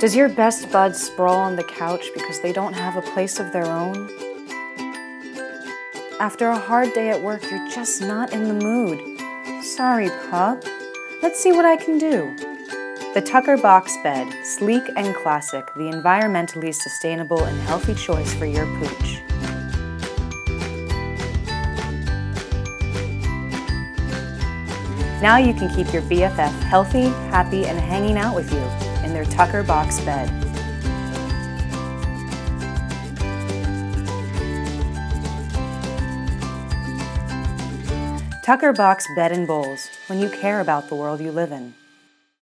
Does your best bud sprawl on the couch because they don't have a place of their own? After a hard day at work, you're just not in the mood. Sorry, pup. Let's see what I can do. The Tucker Box Bed, sleek and classic, the environmentally sustainable and healthy choice for your pooch. Now you can keep your BFF healthy, happy, and hanging out with you in their Tucker Box Bed. Tucker Box Bed and Bowls, when you care about the world you live in.